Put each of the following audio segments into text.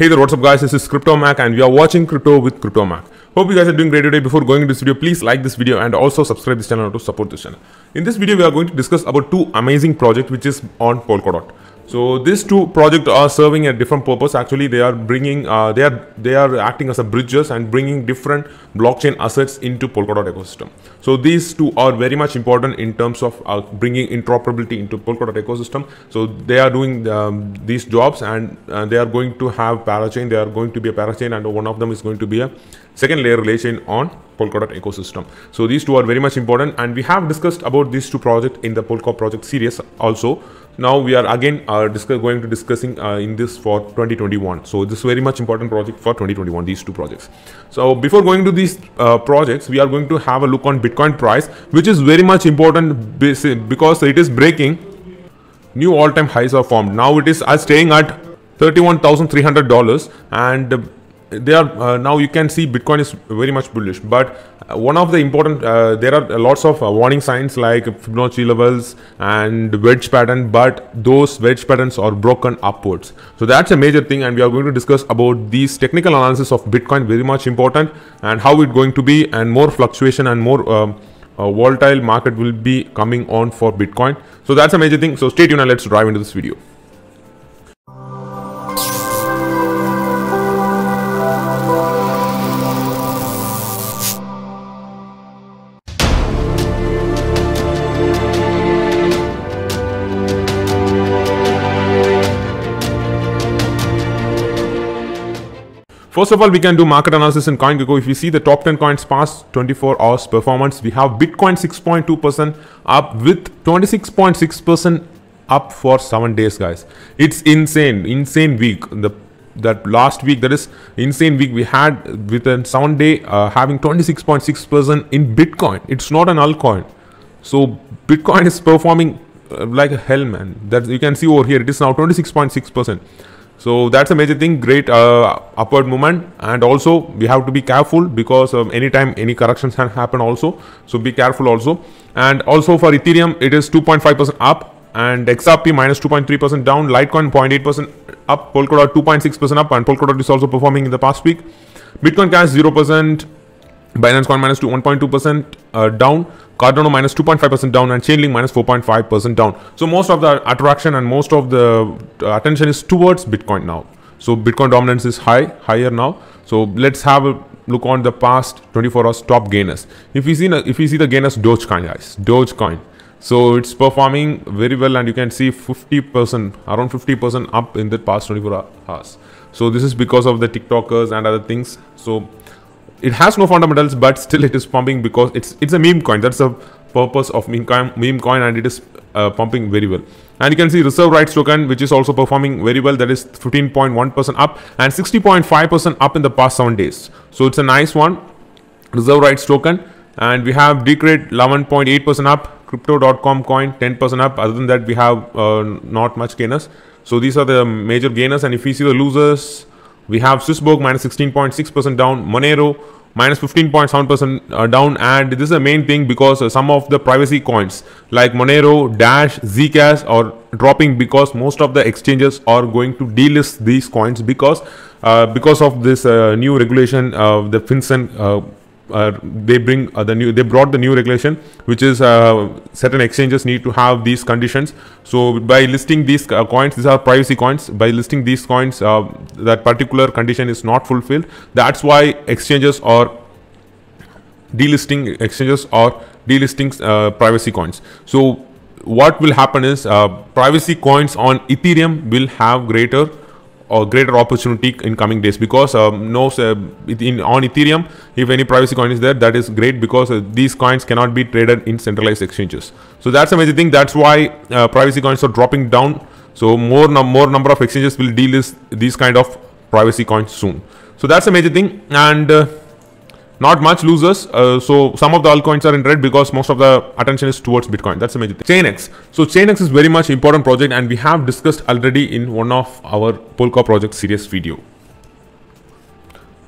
Hey there, what's up guys? This is Crypto Mac and we are watching Crypto with Crypto Mac. Hope you guys are doing great today. Before going into this video, please like this video and also subscribe this channel to support this channel. In this video, we are going to discuss about two amazing projects which is on Polkadot. So these two projects are serving a different purpose. Actually, they are bringing, uh, they are they are acting as a bridges and bringing different blockchain assets into Polkadot ecosystem. So these two are very much important in terms of uh, bringing interoperability into Polkadot ecosystem. So they are doing um, these jobs and uh, they are going to have parachain. They are going to be a parachain, and one of them is going to be a second layer relay chain on Polkadot ecosystem. So these two are very much important, and we have discussed about these two projects in the Polka project series also now we are again uh, going to discussing uh, in this for 2021 so this is very much important project for 2021 these two projects. So before going to these uh, projects we are going to have a look on bitcoin price which is very much important because it is breaking. New all-time highs are formed. Now it is uh, staying at $31300 and they are uh, now you can see bitcoin is very much bullish but uh, one of the important uh, there are lots of uh, warning signs like fibonacci levels and wedge pattern but those wedge patterns are broken upwards. So that's a major thing and we are going to discuss about these technical analysis of bitcoin very much important and how it going to be and more fluctuation and more um, uh, volatile market will be coming on for bitcoin. So that's a major thing. So stay tuned and let's dive into this video First of all, we can do market analysis in CoinGecko. If we see the top 10 coins past 24 hours performance, we have Bitcoin 6.2% up with 26.6% up for 7 days, guys. It's insane, insane week. The that last week that is insane week we had within 7 day uh, having 26.6% in Bitcoin. It's not an altcoin. So Bitcoin is performing uh, like a hell, man. That you can see over here. It is now 26.6% so that's a major thing great uh, upward movement. And also we have to be careful because um, anytime any corrections can happen also. So be careful also. And also for ethereum it is 2.5% up and xrp minus 2.3% down. Litecoin 0.8% up. Polkadot 2.6% up. And polkadot is also performing in the past week. Bitcoin cash 0% binance coin minus 1.2% uh, down Cardano minus 2.5% down and Chainlink minus 4.5% down. So most of the attraction and most of the uh, attention is towards Bitcoin now. So Bitcoin dominance is high, higher now. So let's have a look on the past 24 hours top gainers. If we see if we see the gainers Dogecoin guys, Dogecoin. So it's performing very well and you can see 50% around 50% up in the past 24 hours. So this is because of the TikTokers and other things. So it has no fundamentals but still it is pumping because it's it's a meme coin. That's the purpose of meme coin, meme coin and it is uh, pumping very well. And you can see reserve rights token which is also performing very well. That is 15.1% up and 60.5% up in the past 7 days. So it's a nice one reserve rights token. And we have decred 11.8% up. Crypto.com coin 10% up. Other than that we have uh, not much gainers. So these are the major gainers. And if we see the losers we have Swissborg minus 16.6% down, Monero minus 15.7% uh, down and this is the main thing because uh, some of the privacy coins like Monero, Dash, Zcash are dropping because most of the exchanges are going to delist these coins because uh, because of this uh, new regulation of the FinCEN uh, they bring uh, the new they brought the new regulation which is uh, certain exchanges need to have these conditions. So by listing these uh, coins these are privacy coins. By listing these coins uh, that particular condition is not fulfilled. That's why exchanges are delisting exchanges or delisting privacy coins. So what will happen is privacy coins on ethereum will have greater or greater opportunity in coming days because um, no uh, in on ethereum if any privacy coin is there that is great because uh, these coins cannot be traded in centralized exchanges. So that's a major thing. That's why uh, privacy coins are dropping down. So more no more number of exchanges will delist these kind of privacy coins soon. So that's a major thing. And uh, not much losers. Uh, so some of the altcoins are in red because most of the attention is towards Bitcoin. That's the major thing. Chainx. So Chainx is very much important project and we have discussed already in one of our Polka project series video.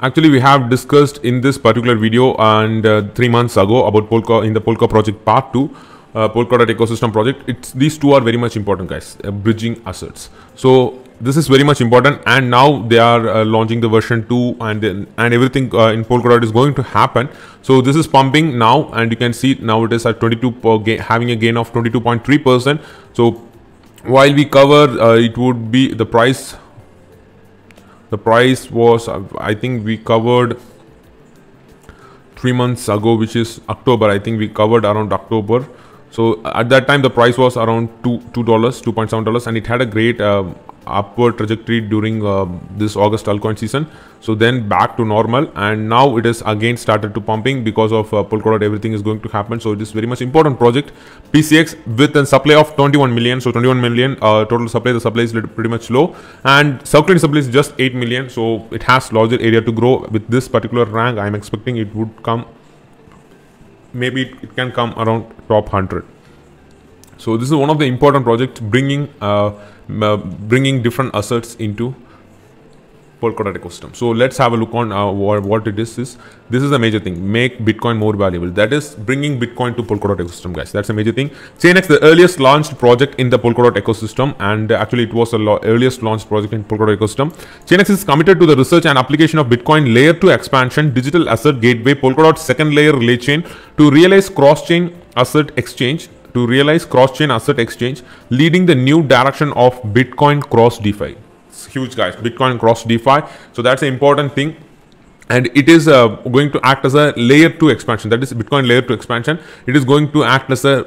Actually, we have discussed in this particular video and uh, three months ago about Polka in the Polka project part two, uh, Polkadot ecosystem project. It's these two are very much important, guys. Uh, bridging assets. So this is very much important. And now they are uh, launching the version 2 and and everything uh, in polkadot is going to happen. So this is pumping now and you can see now it is at 22 per ga- having a gain of 22.3 percent. So while we cover uh, it would be the price the price was uh, i think we covered three months ago which is october. I think we covered around october. So at that time the price was around two two dollars two point seven dollars and it had a great um upward trajectory during uh, this august altcoin season. So then back to normal and now it is again started to pumping because of uh, polkadot everything is going to happen. So it is very much important project. Pcx with a supply of 21 million. So 21 million uh, total supply the supply is pretty much low. And circulating supply is just 8 million. So it has larger area to grow. With this particular rank i'm expecting it would come maybe it, can come around top 100 so this is one of the important projects bringing uh, bringing different assets into Polkadot ecosystem. So let's have a look on uh, what, it is. Is this is the major thing? Make Bitcoin more valuable. That is bringing Bitcoin to Polkadot ecosystem, guys. That's a major thing. Chainx, the earliest launched project in the Polkadot ecosystem, and uh, actually it was the earliest launched project in Polkadot ecosystem. Chainx is committed to the research and application of Bitcoin layer 2 expansion, digital asset gateway, Polkadot second layer relay chain to realize cross-chain asset exchange to realize cross-chain asset exchange, leading the new direction of Bitcoin cross DeFi. It's huge, guys. Bitcoin cross DeFi. So that's an important thing. And it is uh, going to act as a layer 2 expansion. That is Bitcoin layer 2 expansion. It is going to act as a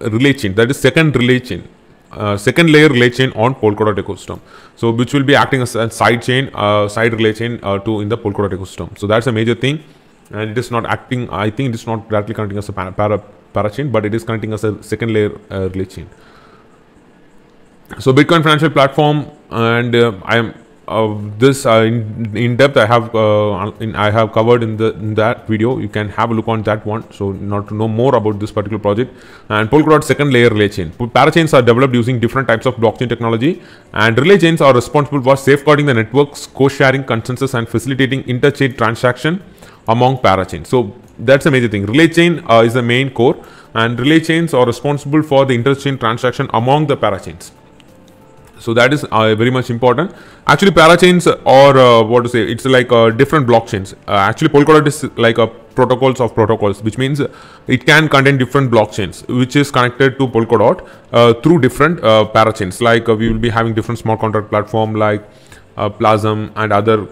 relay chain. That is second relay chain. Uh, second layer relay chain on Polkadot ecosystem. So which will be acting as a side chain, uh, side relay chain uh, to in the Polkadot ecosystem. So that's a major thing. And it is not acting, I think it is not directly connecting as a para, para, parachain, but it is connecting as a second layer uh, relay chain. So Bitcoin financial platform, and uh, I am uh, this uh, in, in depth. I have uh, in, I have covered in the in that video. You can have a look on that one. So not to know more about this particular project and Polkadot second layer relay chain. Parachains are developed using different types of blockchain technology, and relay chains are responsible for safeguarding the network's co-sharing consensus and facilitating interchain transaction among parachains. So that's a major thing. Relay chain uh, is the main core, and relay chains are responsible for the interchain transaction among the parachains. So that is uh, very much important. Actually, parachains or uh, what to say, it's like uh, different blockchains. Uh, actually, Polkadot is like a protocols of protocols, which means it can contain different blockchains, which is connected to Polkadot uh, through different uh, parachains. Like we will be having different smart contract platform like Plasm and other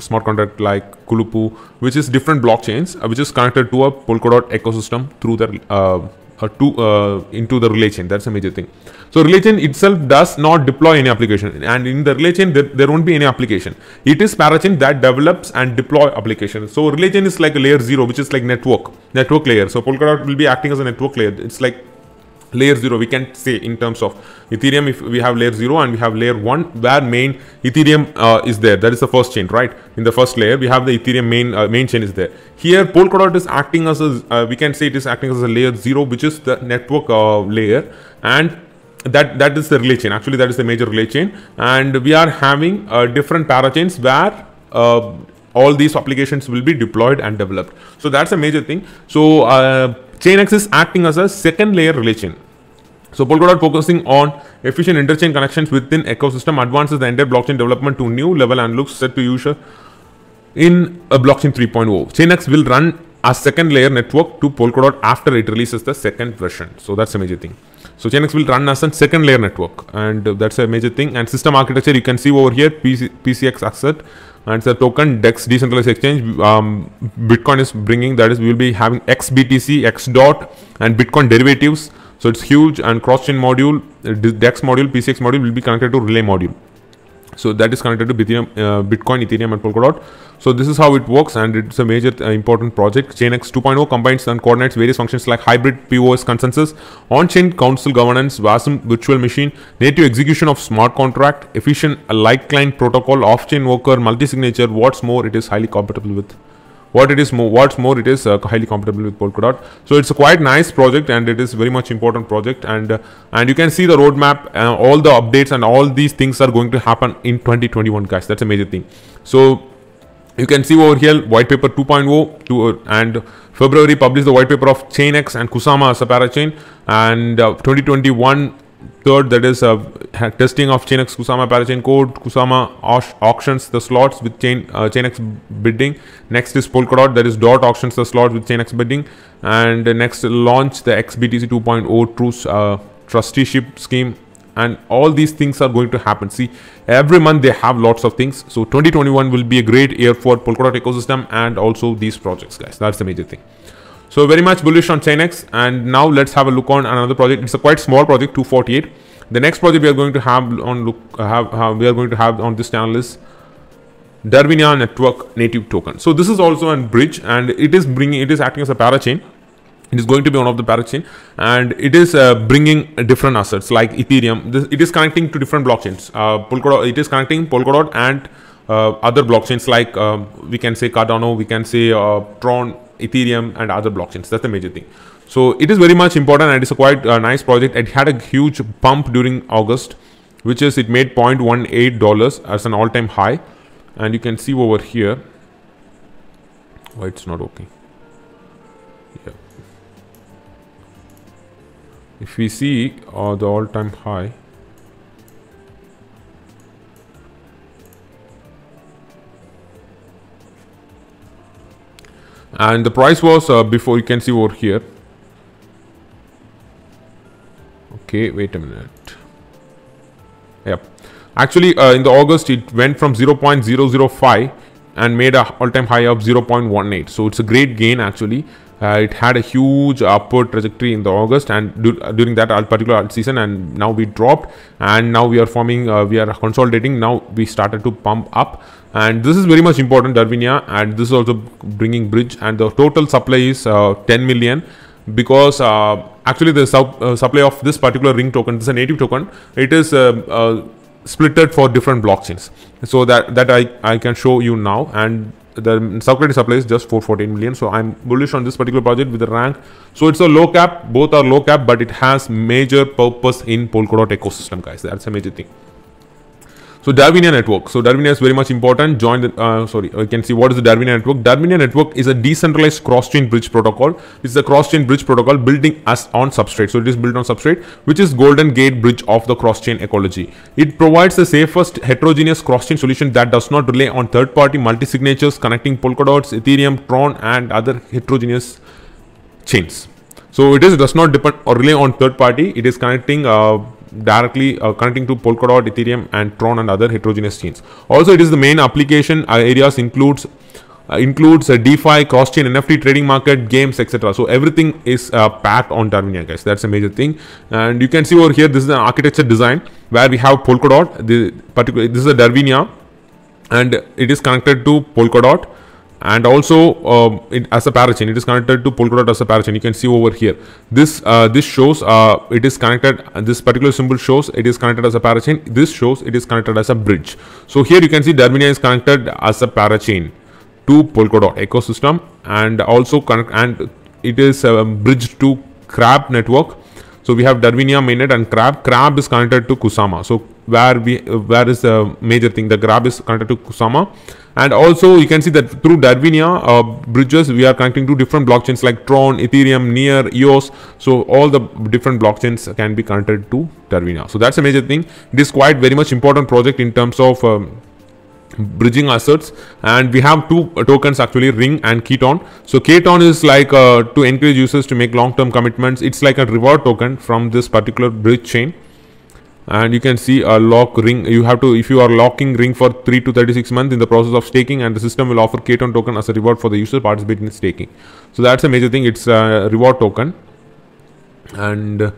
smart contract like Kulupu, which is different blockchains, which is connected to a Polkadot ecosystem through the uh, to uh, into the relay chain. That's a major thing. So relay chain itself does not deploy any application, and in the relay chain there, there won't be any application. It is parachain that develops and deploy application. So relay chain is like a layer zero, which is like network network layer. So Polkadot will be acting as a network layer. It's like layer 0 we can say in terms of ethereum if we have layer 0 and we have layer 1 where main ethereum uh, is there. That is the first chain right? In the first layer we have the ethereum main uh, main chain is there. Here polkadot is acting as a uh, we can say it is acting as a layer 0 which is the network uh, layer. And that that is the relay chain. Actually that is the major relay chain. And we are having uh, different parachains where uh, all these applications will be deployed and developed. So that's a major thing. So chainx is acting as a second layer relay chain so Polkadot focusing on efficient interchain connections within ecosystem advances the entire blockchain development to new level and looks set to use in a blockchain 3.0. Chainx will run a second layer network to Polkadot after it releases the second version. So that's a major thing. So Chainx will run as a second layer network, and uh, that's a major thing. And system architecture, you can see over here, PC, PCX asset, and it's a token DEX decentralized exchange. Um, Bitcoin is bringing that is we will be having XBTC, X dot, and Bitcoin derivatives. So it's huge and cross-chain module, uh, DEX module, PCX module will be connected to relay module. So that is connected to Bitcoin, uh, Bitcoin, Ethereum, and Polkadot. So this is how it works, and it's a major uh, important project. Chainx 2.0 combines and coordinates various functions like hybrid POS consensus, on-chain council governance, WASM virtual machine, native execution of smart contract, efficient light client protocol, off-chain worker, multi-signature. What's more, it is highly compatible with what it is more what's more it is uh, highly compatible with polkadot. So it's a quite nice project and it is very much important project and uh, and you can see the roadmap uh, all the updates and all these things are going to happen in 2021 guys. That's a major thing. So you can see over here white paper 2.0 to, uh, and february published the white paper of chainx and kusama as a parachain and uh, 2021 third that is uh, testing of chainx kusama parachain code kusama auctions the slots with chain uh, chainx bidding. Next is polkadot that is dot auctions the slots with chainx bidding. And next launch the xbtc 2.0 truth uh, trusteeship scheme. And all these things are going to happen. See every month they have lots of things. So 2021 will be a great year for polkadot ecosystem and also these projects guys. That's the major thing so very much bullish on Chainx. And now let's have a look on another project. It's a quite small project, 248. The next project we are going to have on look have, have we are going to have on this channel is Darwinia Network Native Token. So this is also a bridge, and it is bringing it is acting as a parachain. It is going to be one of the parachain, and it is uh, bringing different assets like Ethereum. This, it is connecting to different blockchains. Uh, Polkadot. It is connecting Polkadot and uh, other blockchains like um, we can say Cardano, we can say uh, Tron, Ethereum, and other blockchains. That's the major thing. So it is very much important, and it's a quite uh, nice project. It had a huge pump during August, which is it made 0.18 dollars as an all-time high, and you can see over here. Why it's not okay? Yeah. If we see uh, the all-time high. And the price was uh, before you can see over here. Okay wait a minute. Yep. Actually uh, in the august it went from 0.005 and made a all-time high of 0.18 so it's a great gain actually uh, it had a huge upward trajectory in the august and uh, during that particular season and now we dropped and now we are forming uh, we are consolidating. Now we started to pump up and this is very much important darwinia and this is also bringing bridge and the total supply is uh, 10 million because uh, actually the uh, supply of this particular ring token this is a native token it is splitted for different blockchains. So that that i i can show you now and the subcredit supply is just 414 million. So i'm bullish on this particular project with the rank. So it's a low cap. Both are low cap but it has major purpose in polkadot ecosystem guys. That's a major thing so Darwinia network. So Darwinia is very much important. Join the uh, sorry, you can see what is the Darwinia network. Darwinia network is a decentralized cross-chain bridge protocol. It's a cross-chain bridge protocol building as on substrate. So it is built on substrate, which is golden gate bridge of the cross-chain ecology. It provides the safest heterogeneous cross-chain solution that does not rely on third-party multi-signatures connecting Polkadots, Ethereum, Tron, and other heterogeneous chains. So it is does not depend or rely on third party. It is connecting uh, directly uh, connecting to Polkadot, Ethereum, and Tron and other heterogeneous chains. Also, it is the main application uh, areas includes uh, includes a DeFi, cross-chain NFT trading market, games, etc. So everything is uh, packed on Darwinia, guys. That's a major thing. And you can see over here, this is an architecture design where we have Polkadot. The particular this is a Darwinia, and it is connected to Polkadot and also uh, it, as a parachain it is connected to polkadot as a parachain. You can see over here. This uh, this shows uh, it is connected this particular symbol shows it is connected as a parachain. This shows it is connected as a bridge. So here you can see darwinia is connected as a parachain to polkadot ecosystem and also connect and it is a bridge to crab network. So we have darwinia mainnet and crab. Crab is connected to kusama. So where we where is the major thing? The crab is connected to kusama and also you can see that through Darwinia uh, bridges we are connecting to different blockchains like Tron, Ethereum, Near, EOS. So all the different blockchains can be connected to Darwinia. So that's a major thing. It is quite very much important project in terms of um, bridging assets and we have two uh, tokens actually ring and KTON so KTON is like uh, to encourage users to make long term commitments it's like a reward token from this particular bridge chain and you can see a lock ring. You have to if you are locking ring for 3 to 36 months in the process of staking and the system will offer KTON token as a reward for the user participating in staking. So that's a major thing. It's a reward token. And uh,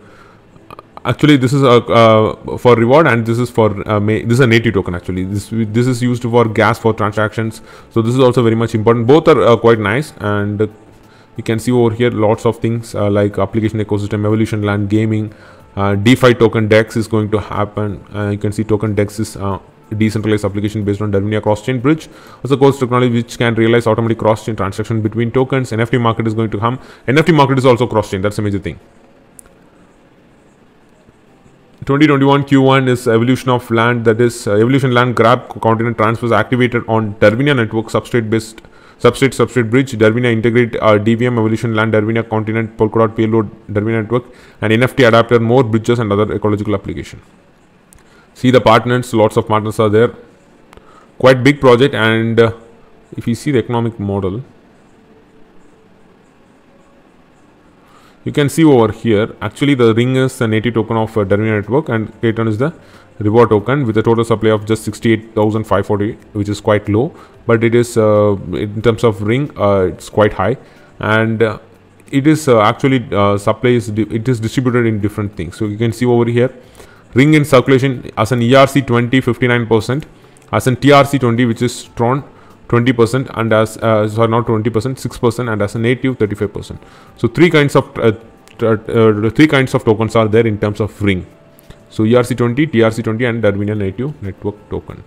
actually this is a uh, for reward and this is for uh, this is a native token actually. This this is used for gas for transactions. So this is also very much important. Both are uh, quite nice. And you can see over here lots of things uh, like application ecosystem evolution land gaming uh, DeFi token DEX is going to happen. Uh, you can see token DEX is uh, decentralized application based on Darwinia cross-chain bridge. Also, course technology which can realize automatic cross-chain transaction between tokens. NFT market is going to come. NFT market is also cross-chain. That's a major thing. 2021 Q1 is evolution of land that is uh, evolution land Crab continent transfers activated on Darwinia network substrate based substrate substrate bridge Darwinia integrate uh, dvm evolution land Darwinia continent polkadot payload Darwinia network and nft adapter more bridges and other ecological application. See the partners lots of partners are there. Quite big project and uh, if you see the economic model you can see over here actually the ring is the native token of uh, network and KTON is the reward token with a total supply of just 68,540 which is quite low but it is uh, in terms of ring uh, it's quite high. And uh, it is uh, actually uh, supply is it is distributed in different things. So you can see over here ring in circulation as an ERC 20 59% as an TRC 20 which is Tron 20% and as uh, sorry not 20% 6% and as a native 35% so three kinds of uh, uh, three kinds of tokens are there in terms of ring. So ERC20 TRC20 and Darwinia native network token.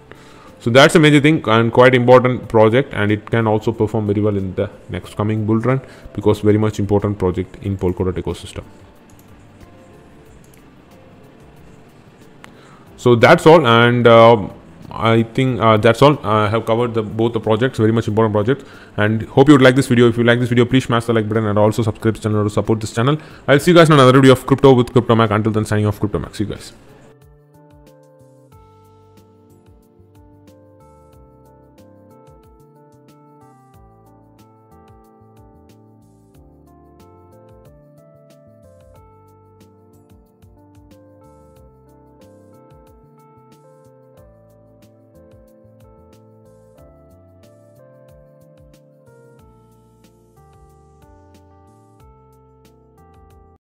So that's a major thing and quite important project and it can also perform very well in the next coming bull run because very much important project in Polkadot ecosystem. So that's all and uh, I think uh, that's all. I have covered the, both the projects, very much important projects, and hope you would like this video. If you like this video, please smash the like button and also subscribe to channel to support this channel. I'll see you guys in another video of Crypto with CryptoMac. Until then, signing off, CryptoMac. See you guys.